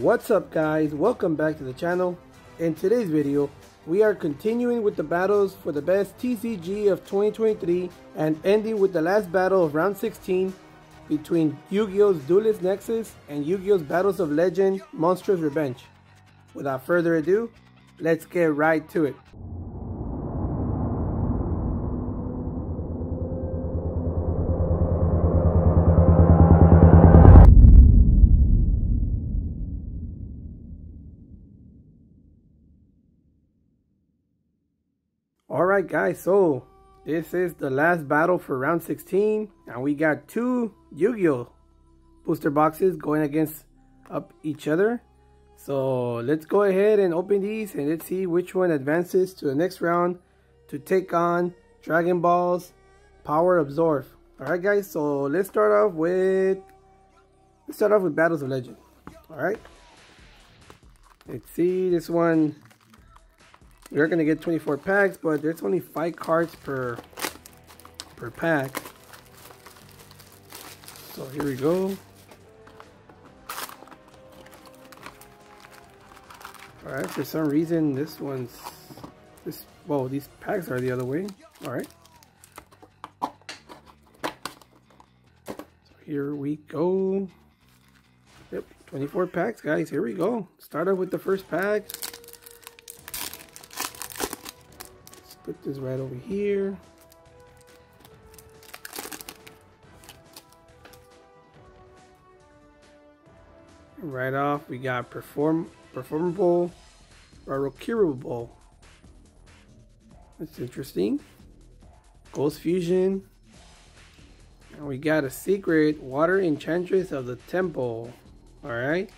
What's up guys, welcome back to the channel. In today's video, we are continuing with the battles for the best TCG of 2023 and ending with the last battle of round 16 between Yu-Gi-Oh's Duelist Nexus and Yu-Gi-Oh's Battles of Legend Monstrous Revenge. Without further ado, let's get right to it. Alright guys, so this is the last battle for round 16 and we got two Yu-Gi-Oh booster boxes going against up each other. So let's go ahead and open these and let's see which one advances to the next round to take on Dragon Ball's Power Absorb. Alright guys, so let's start off with let's start off with Battles of Legend. Alright. Let's see this one we're gonna get 24 packs, but there's only five cards per per pack. So here we go. Alright, for some reason this one's this Whoa, these packs are the other way. Alright. So here we go. Yep, 24 packs guys, here we go. Start off with the first pack. Put this right over here. Right off, we got perform performable Rarokirable. That's interesting. Ghost Fusion. And we got a secret Water Enchantress of the Temple. Alright.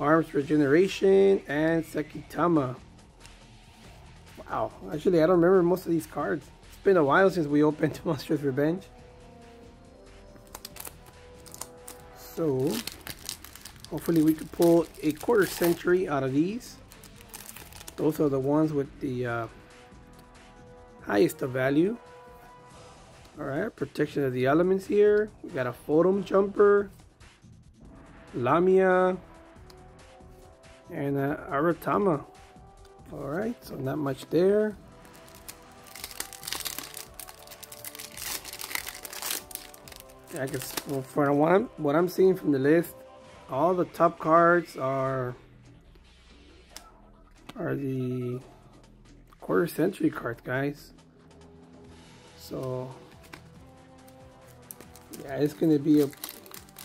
Arms Regeneration and Sekitama. Wow, actually I don't remember most of these cards. It's been a while since we opened Monstrous Revenge. So, hopefully we could pull a quarter century out of these. Those are the ones with the uh, highest of value. Alright, protection of the elements here. We got a Photon Jumper, Lamia, and uh, Aratama. Alright, so not much there. I guess well, what I'm, what I'm seeing from the list, all the top cards are are the quarter century cards, guys. So yeah, it's gonna be a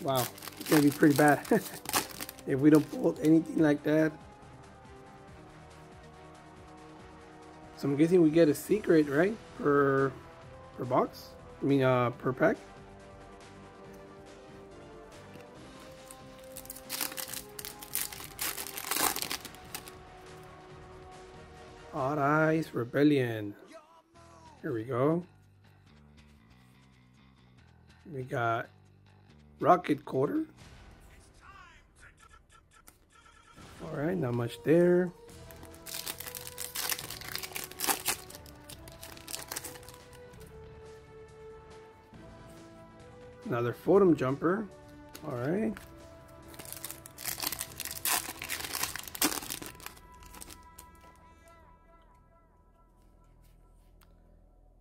wow, it's gonna be pretty bad if we don't pull anything like that. So I'm guessing we get a secret, right? Per per box? I mean uh per pack? Odd Eyes Rebellion. Here we go. We got Rocket Quarter. Alright, not much there. Another photon jumper. All right.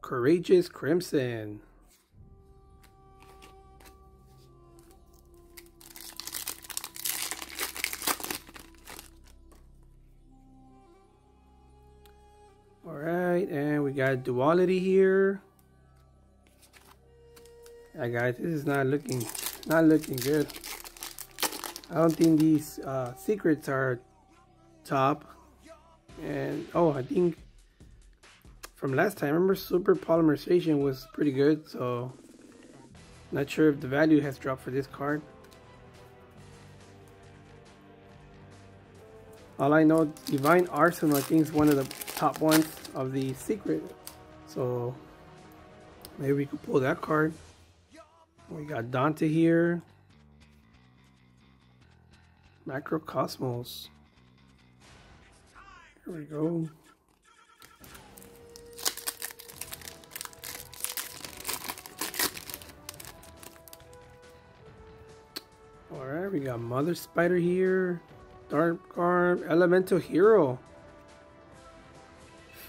Courageous Crimson. All right, and we got duality here. Yeah, guys, this is not looking not looking good. I don't think these uh, secrets are top. And oh, I think from last time, remember super polymerization was pretty good. So not sure if the value has dropped for this card. All I know, Divine Arsenal, I think is one of the top ones of the secret. So maybe we could pull that card. We got Dante here. Macrocosmos. Here we go. Alright, we got Mother Spider here. Dark Arm Elemental Hero.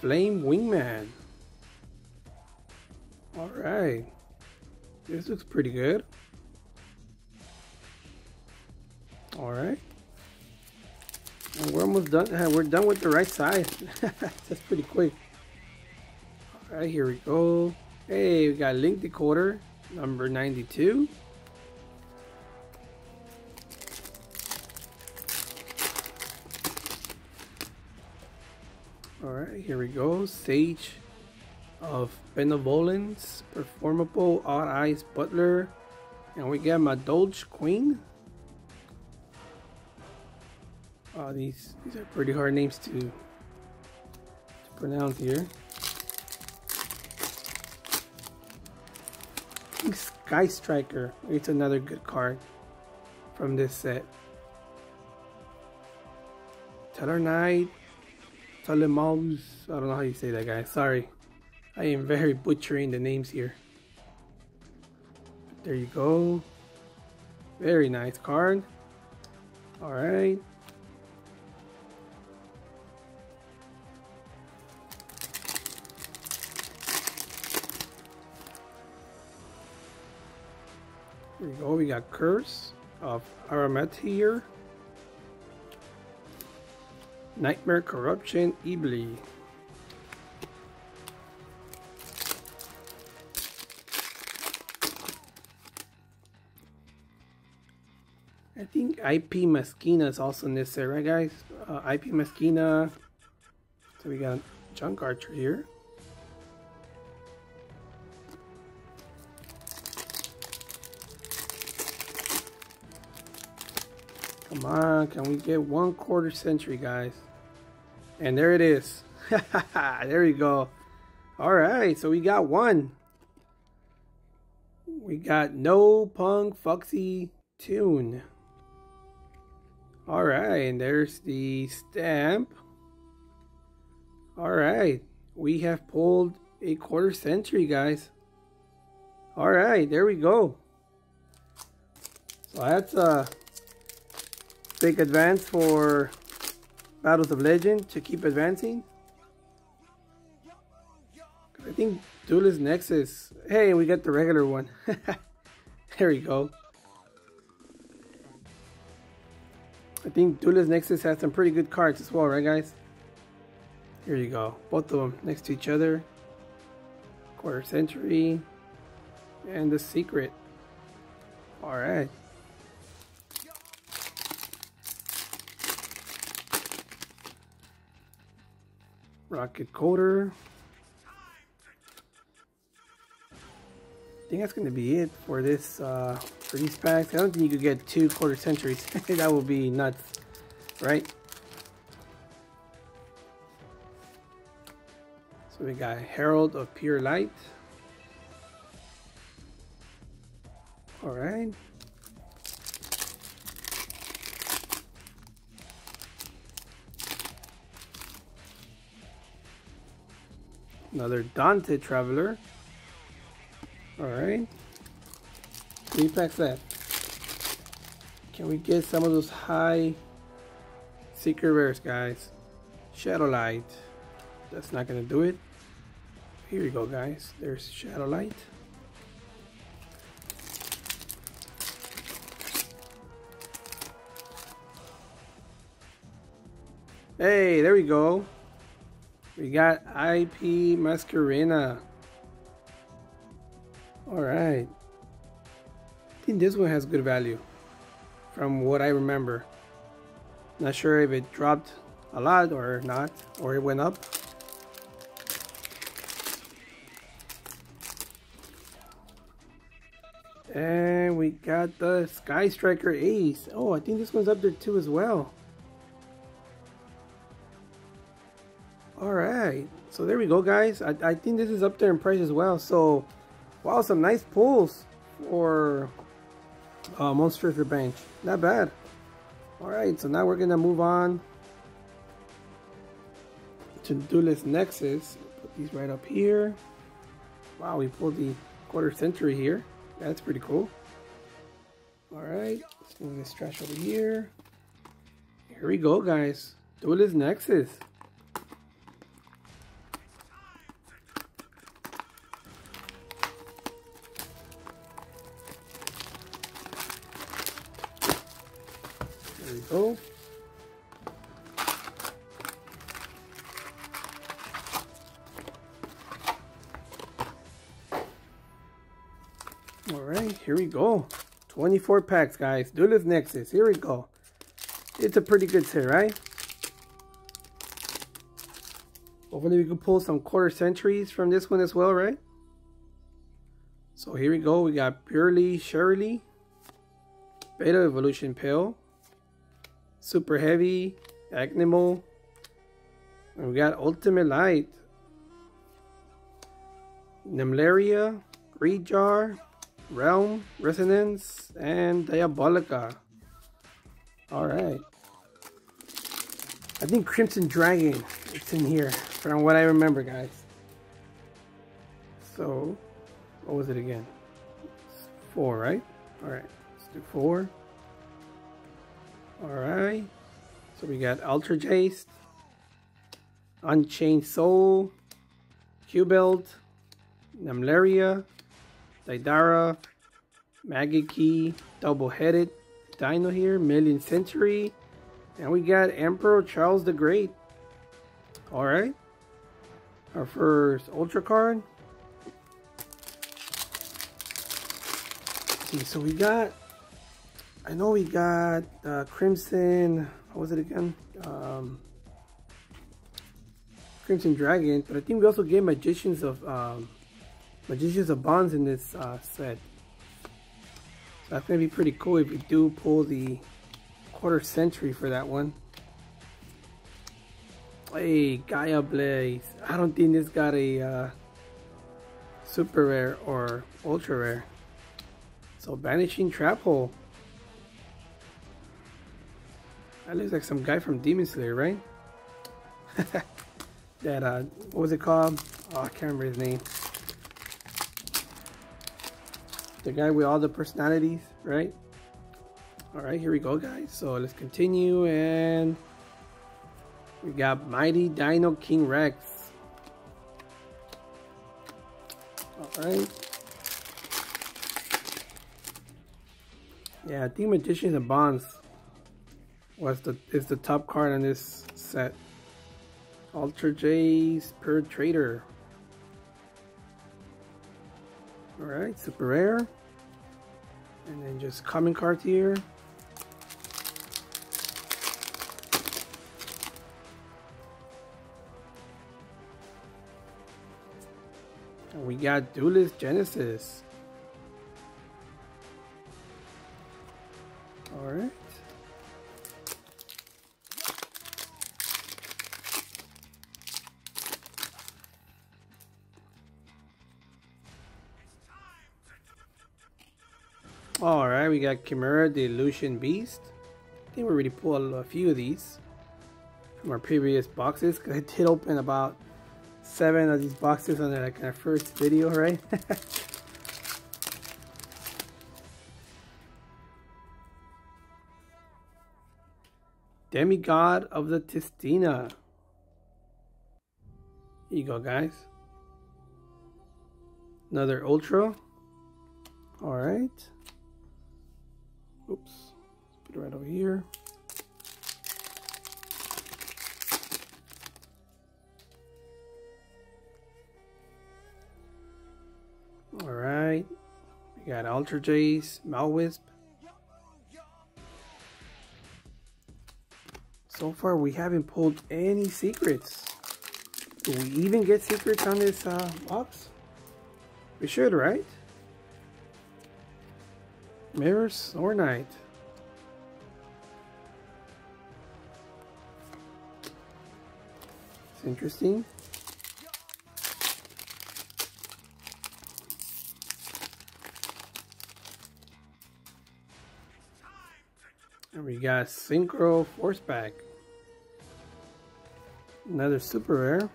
Flame Wingman. Alright. This looks pretty good. Alright. And we're almost done. Uh, we're done with the right side. That's pretty quick. Alright, here we go. Hey, we got Link Decoder, number 92. Alright, here we go. Sage of Benevolence, Performable Odd Eyes Butler, and we get my Doge Queen. Oh, these these are pretty hard names to, to pronounce here. Sky Striker. It's another good card from this set. Teller Knight, Telemalms. I don't know how you say that, guy. Sorry. I am very butchering the names here. There you go. Very nice card. Alright. Here we go. We got Curse of Aramet here. Nightmare Corruption Ibli. I think IP Masquerena is also in this set, right guys? Uh, IP Masquerena. So we got Junk Archer here. Come on, can we get one quarter century, guys? And there it is. there you go. All right, so we got one. We got No Punk Foxy Tune. All right, and there's the stamp. All right, we have pulled a quarter century, guys. All right, there we go. So that's a big advance for Battles of Legend to keep advancing. I think Duelist Nexus. Hey, we got the regular one. there we go. I think Duelist Nexus has some pretty good cards as well, right guys? Here you go. Both of them next to each other. Quarter Century. And The Secret. Alright. Rocket Coder. I think that's going to be it for this uh, for these packs. I don't think you could get two quarter centuries. that would be nuts, right? So we got Herald of Pure Light. All right. Another Dante Traveler. Alright. Three packs left. Can we get some of those high secret rares, guys? Shadowlight. That's not gonna do it. Here we go, guys. There's Shadowlight. Hey, there we go. We got IP Masquerena. Alright. I think this one has good value. From what I remember. Not sure if it dropped a lot or not. Or it went up. And we got the Sky Striker Ace. Oh, I think this one's up there too as well. Alright, so there we go guys. I, I think this is up there in price as well. So, wow, some nice pulls for uh, Monstrous Revenge. Not bad. Alright, so now we're to move on to do Duelist Nexus. Put these right up here. Wow, we pulled the quarter century here. That's pretty cool. Alright, let's move this trash over here. Here Here we go, guys. Do Duelist Nexus. Go. All right, here we go. 24 packs, guys. Duelist Nexus. Here we go. It's a pretty good set, right? Hopefully we can pull some quarter centuries from this one as well, right? So here we go. We got Purely Shirley, Beta Evolution Pill, Super Heavy, Agnimo, and we got Ultimate Light, Nemleria, Greed Jar, Realm, Resonance, and Diabolica. Alright. I think Crimson Dragon is in here, from what I remember, guys. So, what was it again? Four, right? Alright, let's do four. Alright. So we got Ultra Jace, Unchained Soul, Cubelt, Nemleria, Daidara, Magiki, Double Headed, Dino here, Million Century, and we got Emperor Charles the Great. Alright. Our first Ultra card. see, so we got, I know we got uh, Crimson, what was it again? Um, Crimson Dragon, but I think we also get Magicians of, um, Magicians of Bonds in this uh, set. So that's to be pretty cool if we do pull the quarter century for that one. Hey, Gaia Blaze. I don't think this got a uh, super rare or ultra rare. So Vanishing Trap Hole. That looks like some guy from Demon Slayer, right? that, uh, what was it called? Oh, I can't remember his name. The guy with all the personalities, right? Alright, here we go, guys. So let's continue and we got Mighty Dino King Rex. Alright. Yeah, I think Magicians and Bonds was the is the top card in this set. Ultra J's per trader. Alright, super rare. And then just common cards here. And we got Duelist Genesis. Alright, we got Chimera the Illusion Beast. I think we already pulled a few of these from our previous boxes because I did open about seven of these boxes on like our first video, right? Demigod of the Tistina. Here you go, guys. Another Ultra. Alright. Oops. Put it right over here. Alright. We got Ultra Jace, Malwisp. So far we haven't pulled any secrets. Do we even get secrets on this uh, box? We should, right? Mirror Swordknight. It's interesting. And we got Synchro Force Back. Another super rare.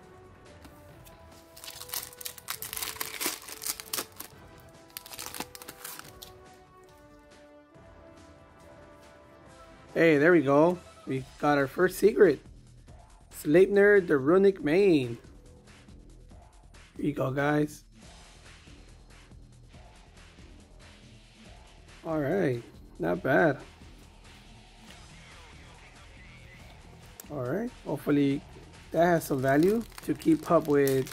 Hey, there we go. we got our first secret. Sleipnir the Runic Mane. Here you go, guys. Alright, not bad. Alright, hopefully that has some value to keep up with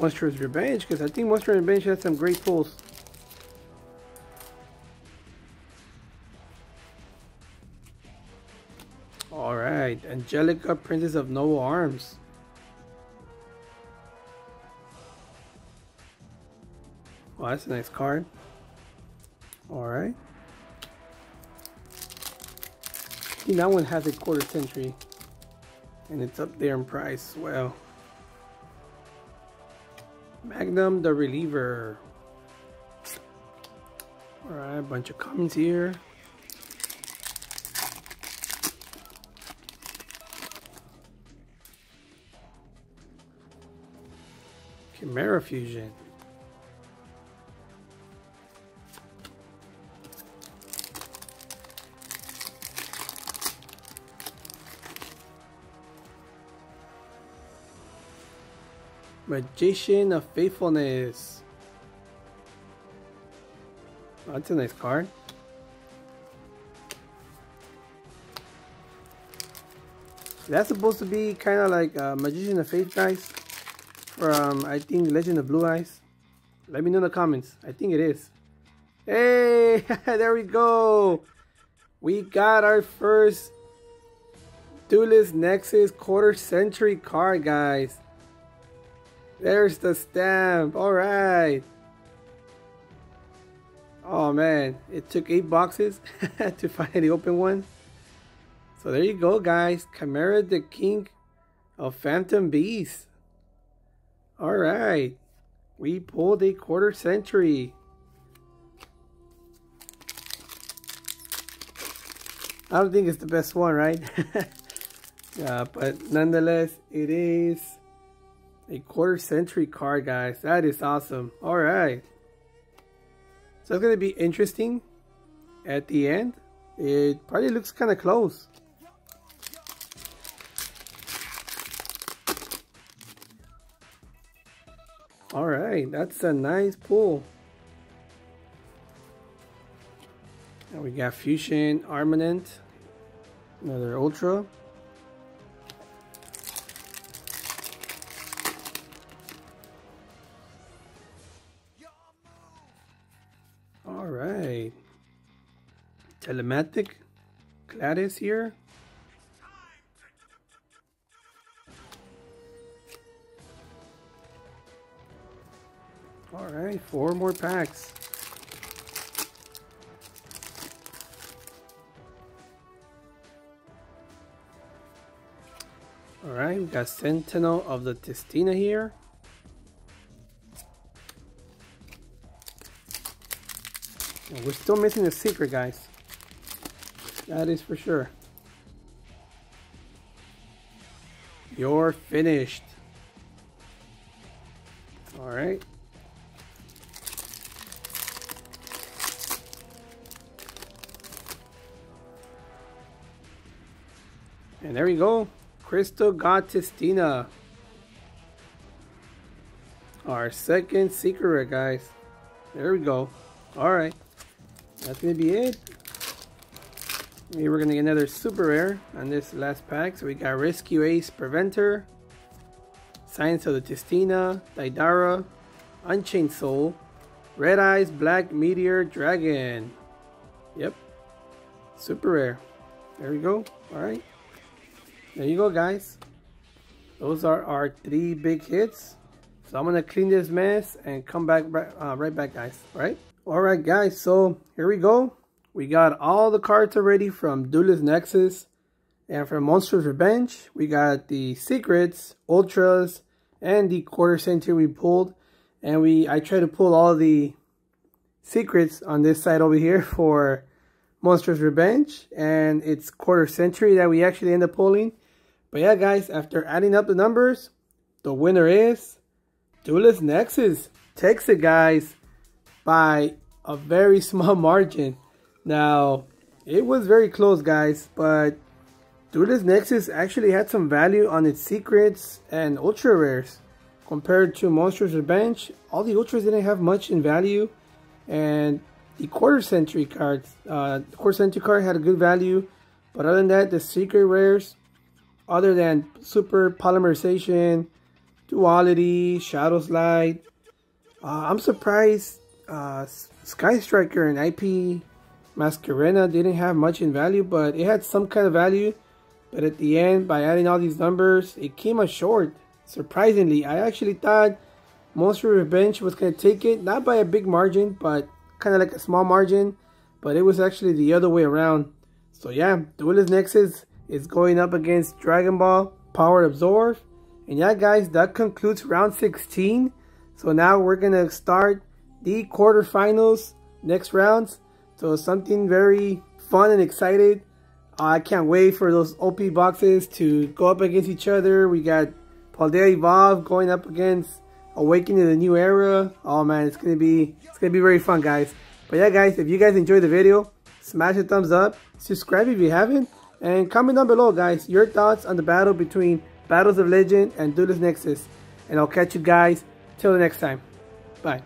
Monstrous Revenge because I think Monstrous Revenge has some great pulls. Angelica, Princess of Noble Arms. Oh, that's a nice card. Alright. Think that one has a quarter century. And it's up there in price well. Magnum the Reliever. Alright, a bunch of comments here. Chimera Fusion. Magician of Faithfulness. Oh, that's a nice card. That's supposed to be kind of like a Magician of Faith, guys. From, I think, Legend of Blue Eyes. Let me know in the comments. I think it is. Hey, there we go. We got our first Duelist Nexus quarter century card, guys. There's the stamp. All right. Oh man, it took eight boxes to finally open one. So there you go, guys. Chimera the King of Phantom Beast. All right. We pulled a quarter century. I don't think it's the best one, right? yeah, uh, but nonetheless, it is a quarter century card, guys. That is awesome. All right. So it's going to be interesting at the end. It probably looks kind of close. All right, that's a nice pull. And we got Fusion Armament, another Ultra. All right, Telematic Gladys here. Alright, four more packs. Alright, we got Sentinel of the Tistina here. And we're still missing a secret, guys. That is for sure. You're finished. All right. And there we go. Crystal Tistina. Our second secret, guys. There we go. All right. That's going to be it. Maybe we're gonna get another super rare on this last pack. So we got Rescue Ace Preventer, Science of the Tistina, Daidara, Unchained Soul, Red Eyes Black Meteor Dragon. Yep. Super rare. There we go. Alright. There you go guys. Those are our three big hits. So I'm gonna clean this mess and come back uh, right back guys. Alright? Alright guys, so here we go. We got all the cards already from Duelist Nexus and from Monstrous Revenge. We got the Secrets, Ultras, and the Quarter Century we pulled. And we I tried to pull all the secrets on this side over here for Monstrous Revenge. And it's Quarter Century that we actually end up pulling. But yeah, guys, after adding up the numbers, the winner is Duelist Nexus. Takes it, guys, by a very small margin. Now, it was very close, guys, but Duelist Nexus actually had some value on its secrets and ultra rares. Compared to Monstrous Revenge, all the ultras didn't have much in value. And the quarter century cards, uh, the quarter century card had a good value. But other than that, the secret rares, other than super polymerization, duality, shadow slide, uh, I'm surprised uh, Sky Striker and IP Masquerena didn't have much in value, but it had some kind of value. But at the end, by adding all these numbers, it came up short. Surprisingly, I actually thought Monster Revenge was going to take it, not by a big margin, but kind of like a small margin. But it was actually the other way around. So yeah, Duelist Nexus is going up against Dragon Ball Power Absorb. And yeah, guys, that concludes round 16. So now we're going to start the quarterfinals next rounds. So something very fun and excited. I can't wait for those OP boxes to go up against each other. We got Paldea Evolve going up against Awakening the New Era. Oh man, it's gonna be it's gonna be very fun, guys. But yeah, guys, if you guys enjoyed the video, smash a thumbs up, subscribe if you haven't, and comment down below, guys, your thoughts on the battle between Battles of Legend and Duelist Nexus. And I'll catch you guys till the next time. Bye.